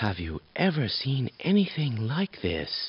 Have you ever seen anything like this?